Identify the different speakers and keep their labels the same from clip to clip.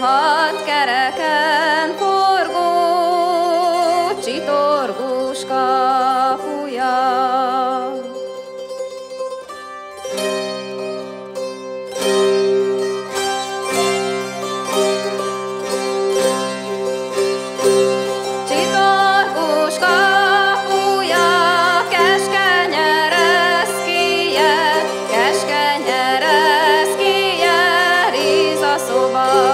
Speaker 1: hat kereken forgó csitorgós kapuja. Csitorgós kapuja, keskeny ereszkije, keskeny ereszkije, rizaszoba.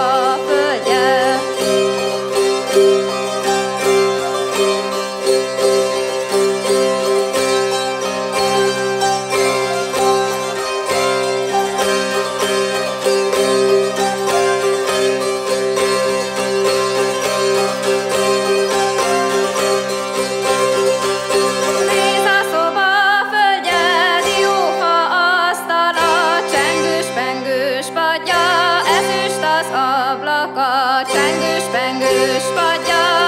Speaker 1: pengős, pengős vagyok.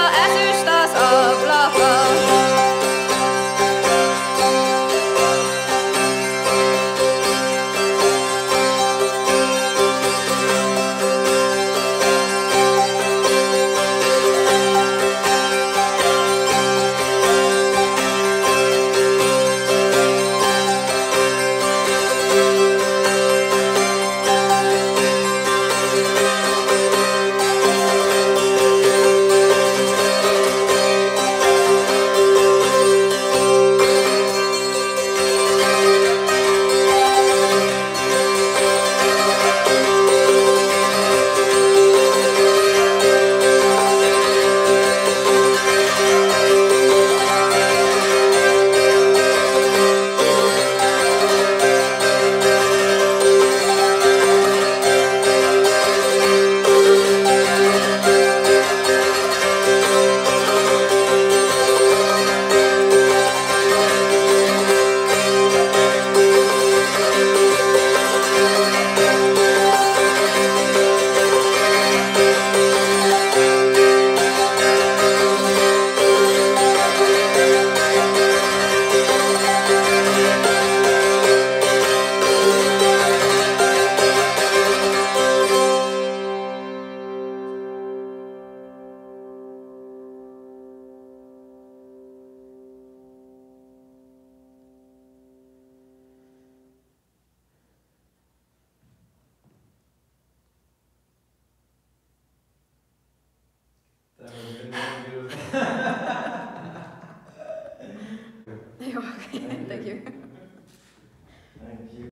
Speaker 2: Thank you.